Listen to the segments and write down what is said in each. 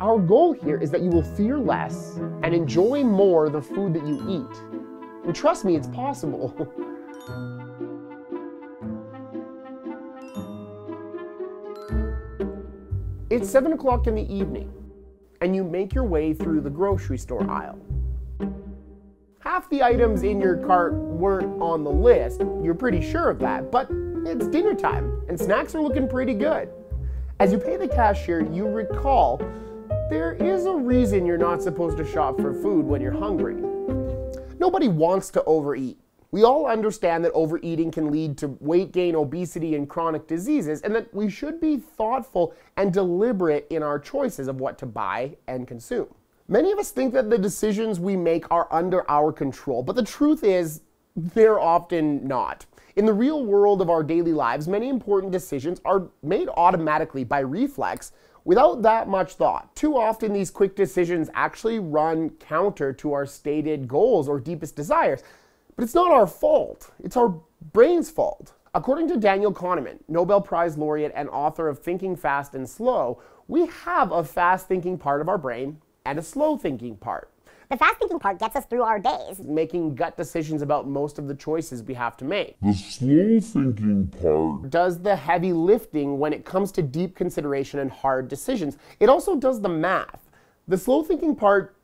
Our goal here is that you will fear less and enjoy more the food that you eat. And trust me, it's possible. it's 7 o'clock in the evening, and you make your way through the grocery store aisle. Half the items in your cart weren't on the list, you're pretty sure of that, but it's dinner time, and snacks are looking pretty good. As you pay the cashier, you recall there is a reason you're not supposed to shop for food when you're hungry. Nobody wants to overeat. We all understand that overeating can lead to weight gain, obesity, and chronic diseases, and that we should be thoughtful and deliberate in our choices of what to buy and consume. Many of us think that the decisions we make are under our control, but the truth is, they're often not. In the real world of our daily lives, many important decisions are made automatically by reflex without that much thought. Too often, these quick decisions actually run counter to our stated goals or deepest desires. But it's not our fault, it's our brain's fault. According to Daniel Kahneman, Nobel Prize laureate and author of Thinking Fast and Slow, we have a fast thinking part of our brain and a slow thinking part. The fast thinking part gets us through our days. Making gut decisions about most of the choices we have to make. The slow thinking part does the heavy lifting when it comes to deep consideration and hard decisions. It also does the math. The slow thinking part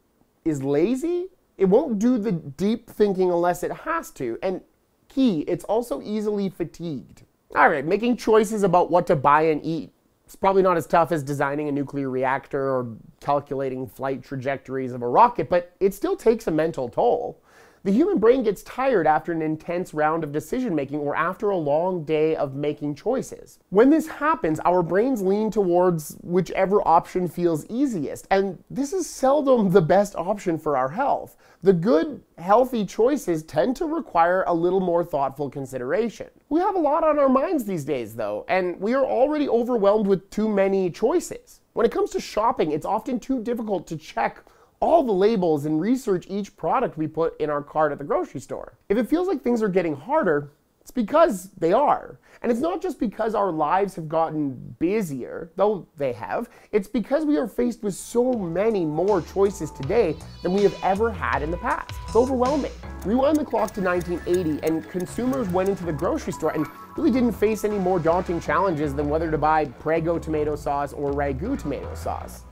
is lazy. It won't do the deep thinking unless it has to. And key, it's also easily fatigued. All right, making choices about what to buy and eat it's probably not as tough as designing a nuclear reactor or calculating flight trajectories of a rocket, but it still takes a mental toll. The human brain gets tired after an intense round of decision making or after a long day of making choices. When this happens, our brains lean towards whichever option feels easiest, and this is seldom the best option for our health. The good, healthy choices tend to require a little more thoughtful consideration. We have a lot on our minds these days, though, and we are already overwhelmed with too many choices. When it comes to shopping, it's often too difficult to check all the labels and research each product we put in our cart at the grocery store. If it feels like things are getting harder, it's because they are. And it's not just because our lives have gotten busier, though they have. It's because we are faced with so many more choices today than we have ever had in the past. It's overwhelming. Rewind the clock to 1980, and consumers went into the grocery store and really didn't face any more daunting challenges than whether to buy Prego tomato sauce or Ragu tomato sauce.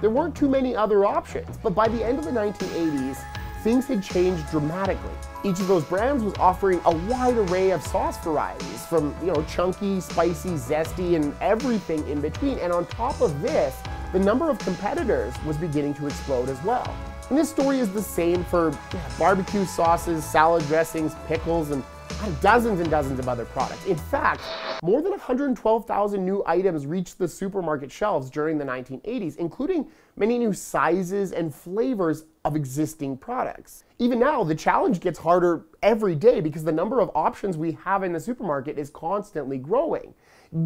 There weren't too many other options, but by the end of the 1980s, things had changed dramatically. Each of those brands was offering a wide array of sauce varieties, from you know chunky, spicy, zesty, and everything in between. And on top of this, the number of competitors was beginning to explode as well. And this story is the same for barbecue sauces, salad dressings, pickles, and uh, dozens and dozens of other products. In fact, more than 112,000 new items reached the supermarket shelves during the 1980s, including many new sizes and flavors of existing products. Even now, the challenge gets harder every day because the number of options we have in the supermarket is constantly growing.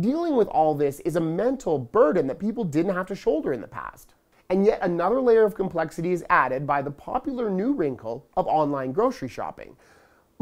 Dealing with all this is a mental burden that people didn't have to shoulder in the past. And yet another layer of complexity is added by the popular new wrinkle of online grocery shopping.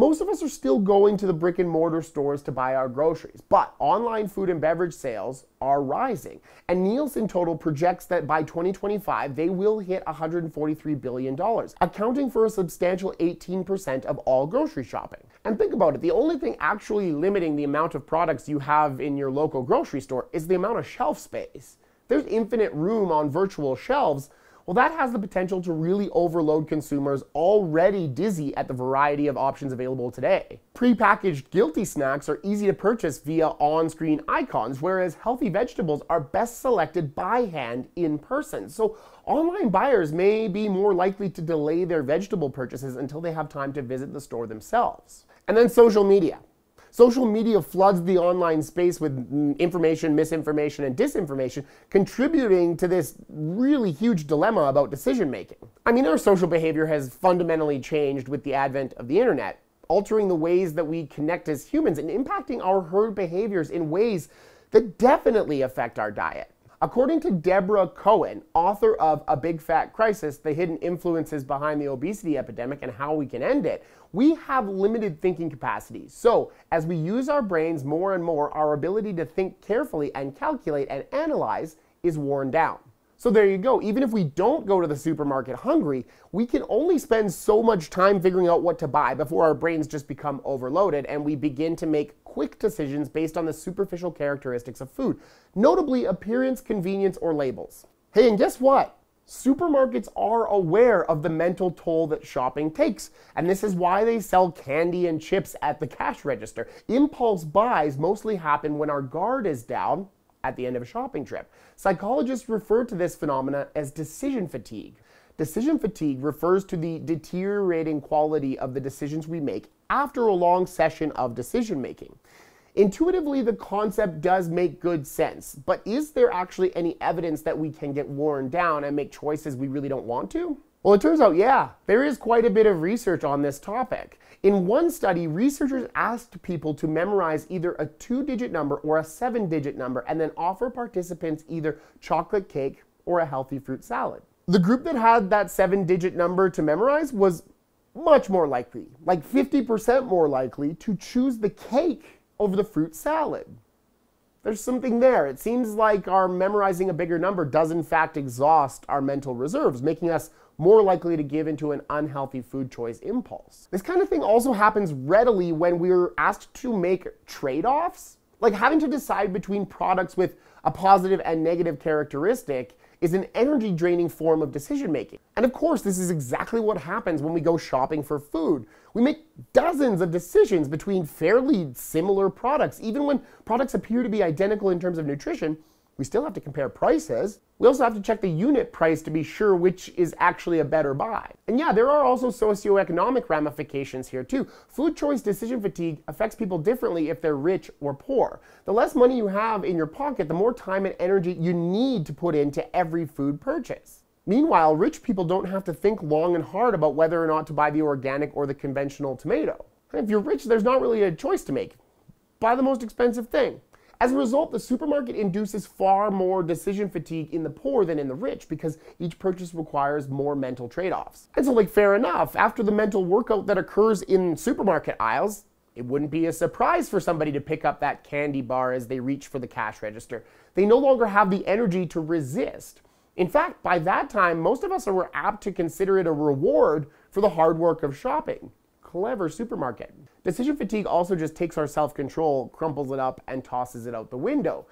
Most of us are still going to the brick and mortar stores to buy our groceries, but online food and beverage sales are rising. And Nielsen Total projects that by 2025, they will hit $143 billion, accounting for a substantial 18% of all grocery shopping. And think about it the only thing actually limiting the amount of products you have in your local grocery store is the amount of shelf space. There's infinite room on virtual shelves well, that has the potential to really overload consumers already dizzy at the variety of options available today. Prepackaged guilty snacks are easy to purchase via on screen icons, whereas healthy vegetables are best selected by hand in person. So, online buyers may be more likely to delay their vegetable purchases until they have time to visit the store themselves. And then social media. Social media floods the online space with information, misinformation, and disinformation, contributing to this really huge dilemma about decision making. I mean, our social behavior has fundamentally changed with the advent of the internet, altering the ways that we connect as humans and impacting our herd behaviors in ways that definitely affect our diet. According to Deborah Cohen, author of A Big Fat Crisis The Hidden Influences Behind the Obesity Epidemic and How We Can End It, we have limited thinking capacity. So, as we use our brains more and more, our ability to think carefully and calculate and analyze is worn down. So there you go. Even if we don't go to the supermarket hungry, we can only spend so much time figuring out what to buy before our brains just become overloaded and we begin to make quick decisions based on the superficial characteristics of food, notably appearance, convenience, or labels. Hey, and guess what? Supermarkets are aware of the mental toll that shopping takes, and this is why they sell candy and chips at the cash register. Impulse buys mostly happen when our guard is down at the end of a shopping trip. Psychologists refer to this phenomena as decision fatigue. Decision fatigue refers to the deteriorating quality of the decisions we make after a long session of decision making. Intuitively, the concept does make good sense, but is there actually any evidence that we can get worn down and make choices we really don't want to? Well, it turns out, yeah, there is quite a bit of research on this topic. In one study, researchers asked people to memorize either a two digit number or a seven digit number and then offer participants either chocolate cake or a healthy fruit salad. The group that had that seven digit number to memorize was much more likely, like 50% more likely, to choose the cake over the fruit salad. There's something there. It seems like our memorizing a bigger number does in fact exhaust our mental reserves, making us more likely to give into an unhealthy food choice impulse. This kind of thing also happens readily when we're asked to make trade offs, like having to decide between products with a positive and negative characteristic is an energy draining form of decision making. And of course, this is exactly what happens when we go shopping for food. We make dozens of decisions between fairly similar products, even when products appear to be identical in terms of nutrition. We still have to compare prices. We also have to check the unit price to be sure which is actually a better buy. And yeah, there are also socioeconomic ramifications here too. Food choice decision fatigue affects people differently if they're rich or poor. The less money you have in your pocket, the more time and energy you need to put into every food purchase. Meanwhile, rich people don't have to think long and hard about whether or not to buy the organic or the conventional tomato. If you're rich, there's not really a choice to make. Buy the most expensive thing. As a result, the supermarket induces far more decision fatigue in the poor than in the rich because each purchase requires more mental trade offs. And so, like, fair enough, after the mental workout that occurs in supermarket aisles, it wouldn't be a surprise for somebody to pick up that candy bar as they reach for the cash register. They no longer have the energy to resist. In fact, by that time, most of us are apt to consider it a reward for the hard work of shopping clever supermarket. Decision fatigue also just takes our self control, crumples it up, and tosses it out the window.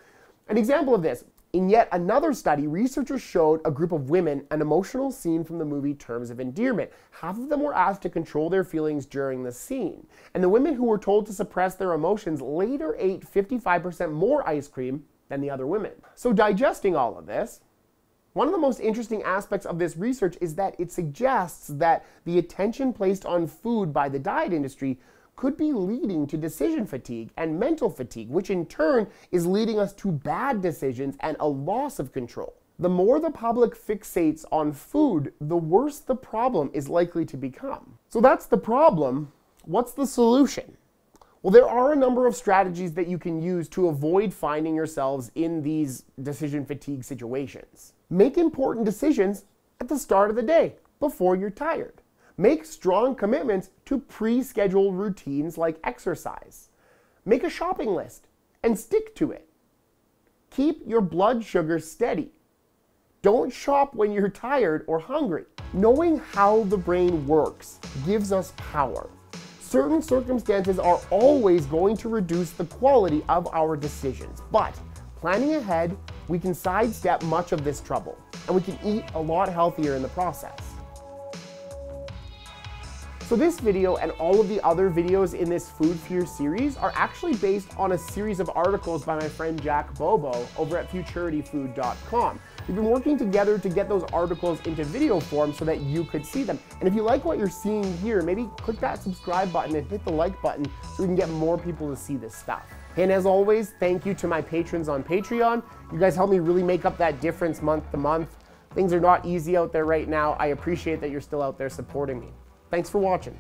An example of this in yet another study, researchers showed a group of women an emotional scene from the movie Terms of Endearment. Half of them were asked to control their feelings during the scene. And the women who were told to suppress their emotions later ate 55% more ice cream than the other women. So, digesting all of this, one of the most interesting aspects of this research is that it suggests that the attention placed on food by the diet industry could be leading to decision fatigue and mental fatigue, which in turn is leading us to bad decisions and a loss of control. The more the public fixates on food, the worse the problem is likely to become. So that's the problem. What's the solution? Well, there are a number of strategies that you can use to avoid finding yourselves in these decision fatigue situations. Make important decisions at the start of the day before you're tired. Make strong commitments to pre scheduled routines like exercise. Make a shopping list and stick to it. Keep your blood sugar steady. Don't shop when you're tired or hungry. Knowing how the brain works gives us power certain circumstances are always going to reduce the quality of our decisions. But planning ahead, we can sidestep much of this trouble and we can eat a lot healthier in the process. So this video and all of the other videos in this Food Fear series are actually based on a series of articles by my friend Jack Bobo over at futurityfood.com. We've been working together to get those articles into video form so that you could see them. And if you like what you're seeing here, maybe click that subscribe button and hit the like button so we can get more people to see this stuff. And as always, thank you to my patrons on Patreon. You guys help me really make up that difference month to month. Things are not easy out there right now. I appreciate that you're still out there supporting me. Thanks for watching.